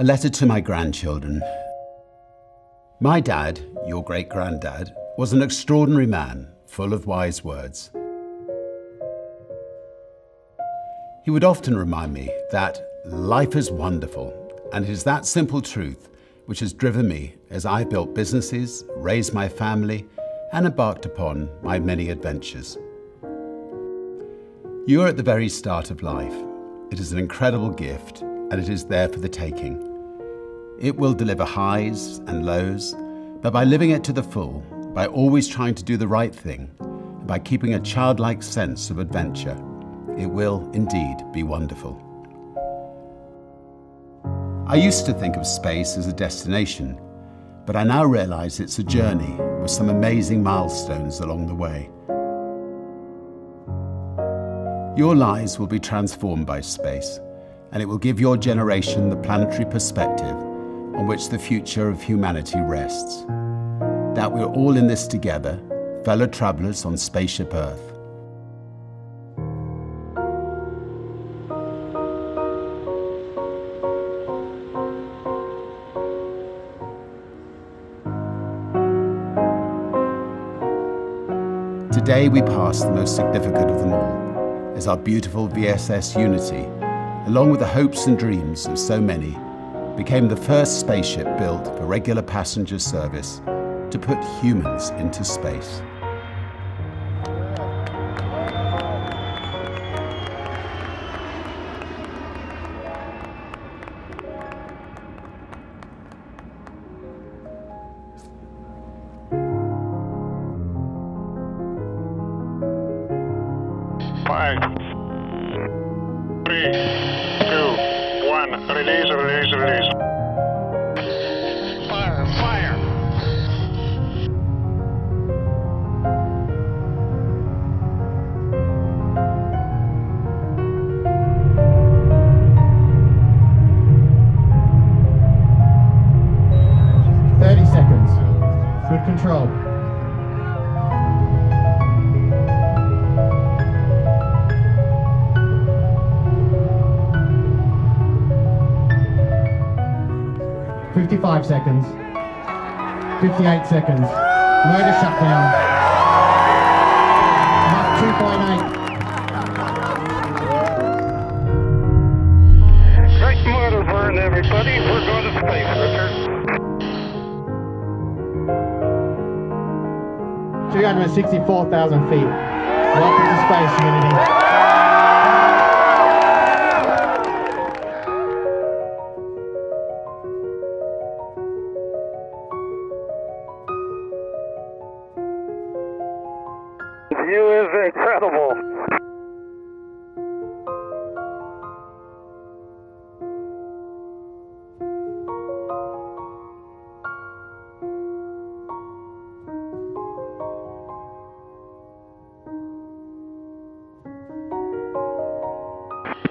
A letter to my grandchildren. My dad, your great granddad, was an extraordinary man, full of wise words. He would often remind me that life is wonderful, and it is that simple truth which has driven me as I built businesses, raised my family, and embarked upon my many adventures. You are at the very start of life. It is an incredible gift, and it is there for the taking. It will deliver highs and lows, but by living it to the full, by always trying to do the right thing, by keeping a childlike sense of adventure, it will indeed be wonderful. I used to think of space as a destination, but I now realize it's a journey with some amazing milestones along the way. Your lives will be transformed by space, and it will give your generation the planetary perspective on which the future of humanity rests. That we're all in this together, fellow travelers on Spaceship Earth. Today we pass the most significant of them all, as our beautiful VSS Unity, along with the hopes and dreams of so many, became the first spaceship built for regular passenger service to put humans into space. Five, three. Release, release, release. 55 seconds. 58 seconds. Motor shutdown. Mach 2.8. Great motor burn, everybody. We're going to space, Richard. 264,000 feet. Welcome to space, Unity. Is incredible.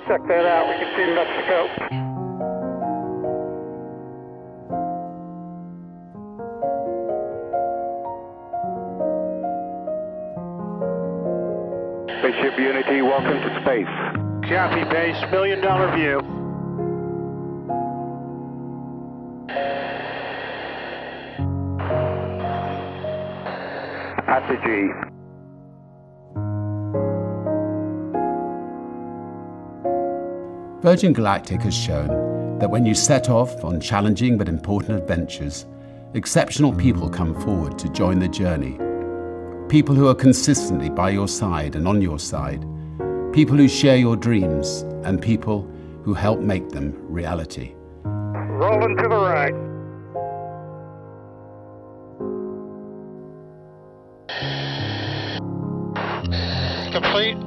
Check that out. We can see Mexico. Spaceship Unity, welcome to space. Copy base, million dollar view. Apogee. Virgin Galactic has shown that when you set off on challenging but important adventures, exceptional people come forward to join the journey. People who are consistently by your side and on your side. People who share your dreams and people who help make them reality. Rolling to the right. Complete.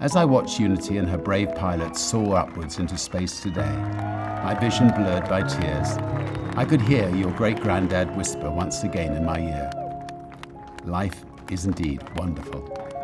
As I watch Unity and her brave pilots soar upwards into space today, my vision blurred by tears, I could hear your great granddad whisper once again in my ear Life is indeed wonderful.